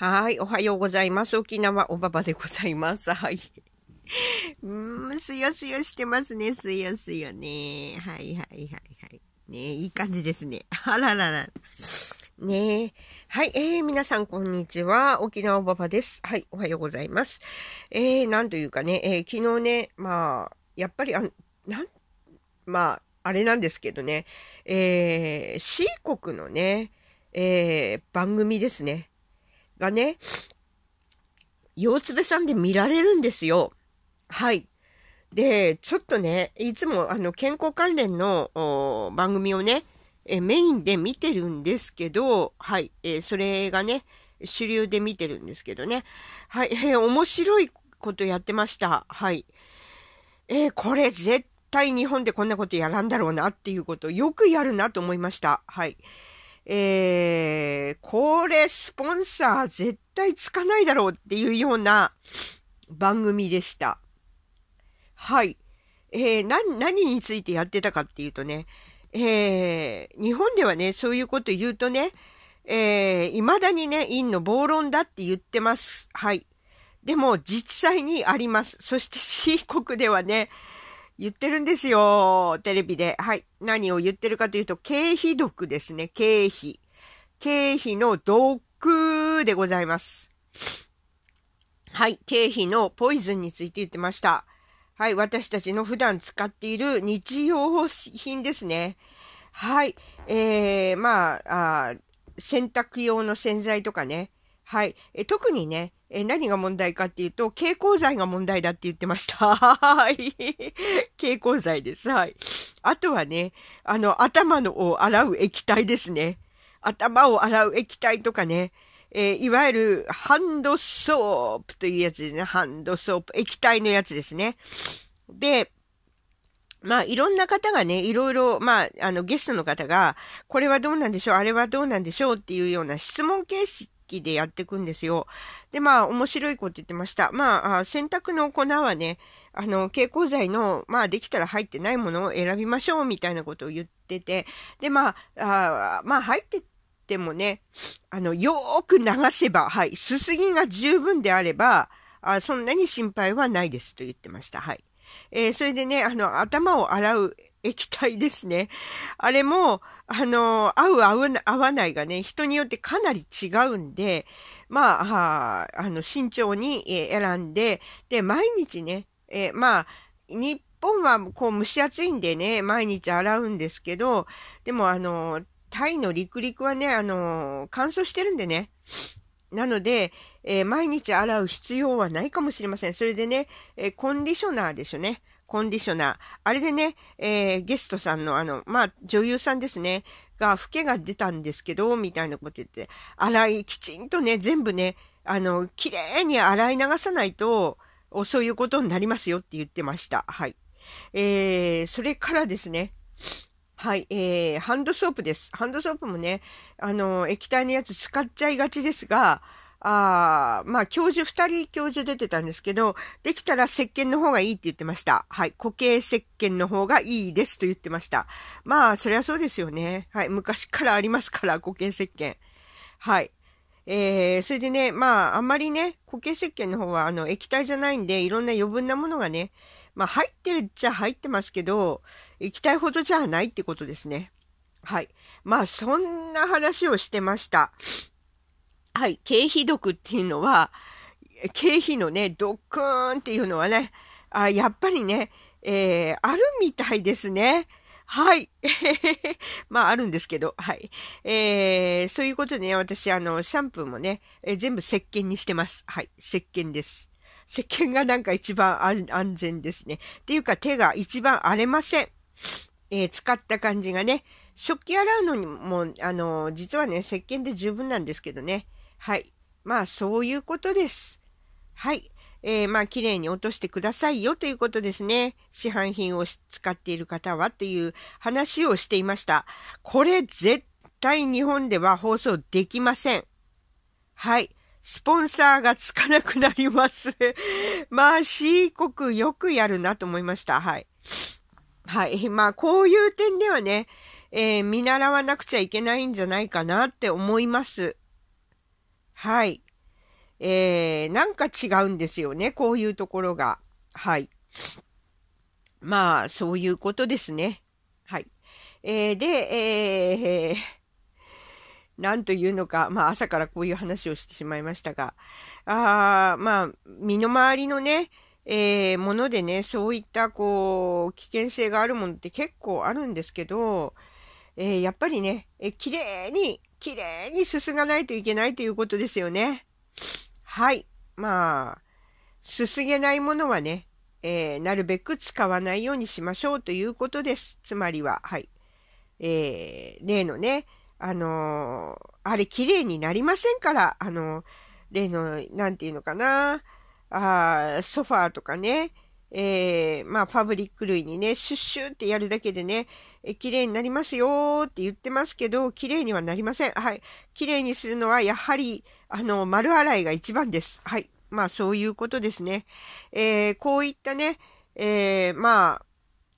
はい。おはようございます。沖縄おばばでございます。はい。うん、すよすよしてますね。すよすよね。はいはいはいはい。ねいい感じですね。あららら。ねはい。えー、皆さん、こんにちは。沖縄おばばです。はい。おはようございます。えー、なんというかね、えー、昨日ね、まあ、やっぱり、あなん、まあ、あれなんですけどね、えー、C 国のね、えー、番組ですね。がね、腰つべさんで見られるんですよ。はい。で、ちょっとね、いつもあの健康関連の番組をね、えメインで見てるんですけど、はい、えー、それがね、主流で見てるんですけどね。はい、えー、面白いことやってました。はい。えー、これ絶対日本でこんなことやらんだろうなっていうことをよくやるなと思いました。はい。えー、これスポンサー絶対つかないだろうっていうような番組でした。はい。えー、何についてやってたかっていうとね、えー、日本ではね、そういうこと言うとね、えー、未だにね、陰の暴論だって言ってます。はい。でも、実際にあります。そして C 国ではね、言ってるんですよ。テレビで。はい。何を言ってるかというと、経費毒ですね。経費。経費の毒でございます。はい。経費のポイズンについて言ってました。はい。私たちの普段使っている日用品ですね。はい。えー、まあ、あ洗濯用の洗剤とかね。はい。え特にね、え何が問題かっていうと、蛍光剤が問題だって言ってました。はい。蛍光剤です。はい。あとはね、あの、頭のを洗う液体ですね。頭を洗う液体とかね、えー、いわゆるハンドソープというやつですね。ハンドソープ。液体のやつですね。で、まあ、いろんな方がね、いろいろ、まあ、あの、ゲストの方が、これはどうなんでしょう、あれはどうなんでしょうっていうような質問形式器でやっていくんですよ。で、まあ、面白いこと言ってました。まあ、洗濯の粉はね、あの、蛍光剤の、まあ、できたら入ってないものを選びましょう、みたいなことを言ってて、で、まあ、あまあ、入っててもね、あの、よーく流せば、はい、すすぎが十分であれば、あそんなに心配はないですと言ってました。はい。えー、それでね、あの、頭を洗う液体ですね。あれも、あの、合う合う合わないがね、人によってかなり違うんで、まあ、あの、慎重に選んで、で、毎日ね、え、まあ、日本はこう蒸し暑いんでね、毎日洗うんですけど、でもあの、タイの陸陸はね、あの、乾燥してるんでね。なので、えー、毎日洗う必要はないかもしれません。それでね、えー、コンディショナーでしょね。コンディショナー。あれでね、えー、ゲストさんのあの、まあ、女優さんですね、が、老けが出たんですけど、みたいなこと言って、洗い、きちんとね、全部ね、あの、綺麗に洗い流さないと、そういうことになりますよって言ってました。はい。えー、それからですね、はい、えー、ハンドソープです。ハンドソープもね、あの、液体のやつ使っちゃいがちですが、あまあ、教授、二人教授出てたんですけど、できたら石鹸の方がいいって言ってました。はい。固形石鹸の方がいいですと言ってました。まあ、そりゃそうですよね。はい。昔からありますから、固形石鹸。はい。えー、それでね、まあ、あんまりね、固形石鹸の方は、あの、液体じゃないんで、いろんな余分なものがね、まあ、入ってるっちゃ入ってますけど、液体ほどじゃないってことですね。はい。まあ、そんな話をしてました。はい、経費毒っていうのは、経費のね、ドックーンっていうのはね、あやっぱりね、えー、あるみたいですね。はい。まあ、あるんですけど、はい。えー、そういうことでね、私、あの、シャンプーもね、えー、全部石鹸にしてます。はい。石鹸です。石鹸がなんか一番安全ですね。っていうか、手が一番荒れません。えー、使った感じがね。食器洗うのにも、あの、実はね、石鹸で十分なんですけどね。はい。まあ、そういうことです。はい。えー、まあ、綺麗に落としてくださいよということですね。市販品を使っている方はという話をしていました。これ絶対日本では放送できません。はい。スポンサーがつかなくなります。まあ、C 国よくやるなと思いました。はい。はい。まあ、こういう点ではね、えー、見習わなくちゃいけないんじゃないかなって思います。はい。えー、なんか違うんですよね、こういうところが。はい。まあ、そういうことですね。はい。えー、で、えー、なんというのか、まあ朝からこういう話をしてしまいましたが、あまあ、身の回りのね、えー、ものでね、そういったこう、危険性があるものって結構あるんですけど、えー、やっぱりね、えー、綺麗に、綺麗にすすがないといけないということですよね。はい。まあ、すすげないものはね、えー、なるべく使わないようにしましょうということです。つまりは、はい。えー、例のね、あのー、あれ綺麗になりませんから、あのー、例の、なんていうのかな、あソファーとかね、えー、まあ、パブリック類にね、シュッシュってやるだけでね、え綺麗になりますよって言ってますけど、綺麗にはなりません。はい。綺麗にするのは、やはり、あの、丸洗いが一番です。はい。まあ、そういうことですね。えー、こういったね、えー、まあ、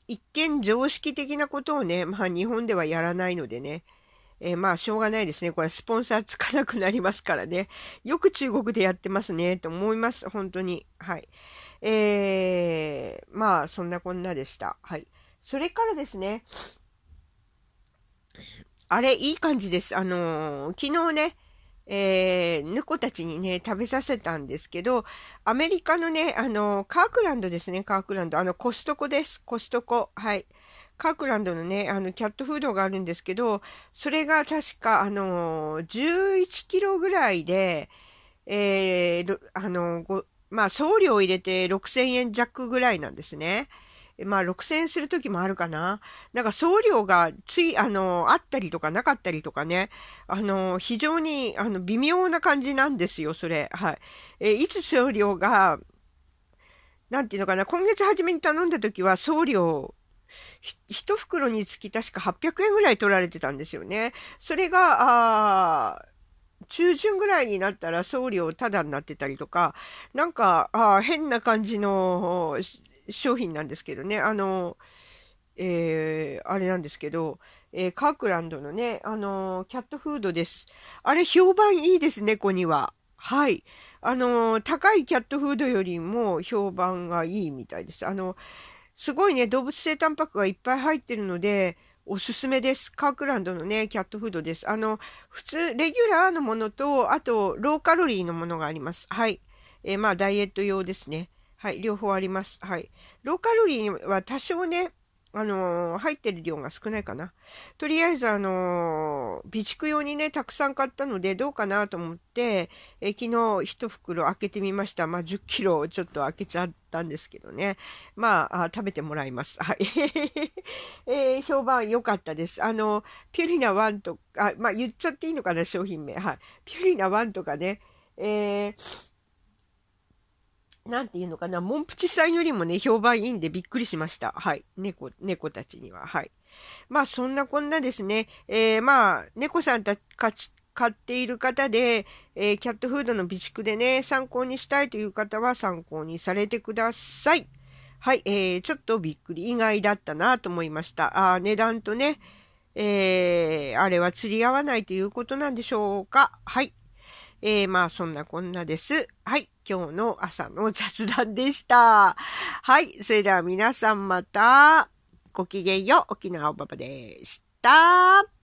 一見常識的なことをね、まあ、日本ではやらないのでね、えー、まあ、しょうがないですね。これ、スポンサーつかなくなりますからね。よく中国でやってますね、と思います。本当に。はい。えー、まあ、そんなこんなでした。はい。それからですね、あれ、いい感じです。あのー、昨日ね、えー、猫たちにね、食べさせたんですけど、アメリカのね、あの、カークランドですね、カークランド。あの、コストコです、コストコ。はい。カークランドのね、あの、キャットフードがあるんですけど、それが確か、あの、11キロぐらいで、えー、あの、ご、まあ、送料入れて6000円弱ぐらいなんですね。まあ、6000円するときもあるかな。なんか送料がつい、あの、あったりとかなかったりとかね。あの、非常に、あの、微妙な感じなんですよ、それ。はい。えいつ送料が、なんていうのかな、今月初めに頼んだときは送料一袋につき確か800円ぐらい取られてたんですよね。それが、あ中旬ぐらいになったら送料タダになってたりとか、なんか、あ変な感じの商品なんですけどね。あの、えー、あれなんですけど、えー、カークランドのね、あのキャットフードです。あれ評判いいです、猫には。はい。あの高いキャットフードよりも評判がいいみたいです。あの、すごいね、動物性タンパクがいっぱい入ってるので、おすすめです。カークランドのね、キャットフードです。あの、普通、レギュラーのものと、あと、ローカロリーのものがあります。はい。えー、まあ、ダイエット用ですね。はい、両方あります。はい。ローカロリーは多少ね、あのー、入ってる量が少ないかな。とりあえず、あのー、備蓄用にね、たくさん買ったので、どうかなと思って、え昨日一袋開けてみました。まあ、10キロちょっと開けちゃったんですけどね。まあ、あ食べてもらいます。はい。えー、評判良かったです。あの、ピュリナ1とか、まあ、言っちゃっていいのかな、商品名。はい。ピュリナ1とかね、えー、なんていうのかな、モンプチさんよりもね、評判いいんでびっくりしました。はい。猫、猫たちには。はい。まあ、そんなこんなですね。えー、まあ、猫さんたち、買っている方で、えー、キャットフードの備蓄でね、参考にしたいという方は参考にされてください。はい、えー、ちょっとびっくり、意外だったなと思いました。あ値段とね、えー、あれは釣り合わないということなんでしょうか。はい。えー、まあそんなこんなです。はい。今日の朝の雑談でした。はい。それでは皆さんまたごきげんよう。沖縄ばばでした。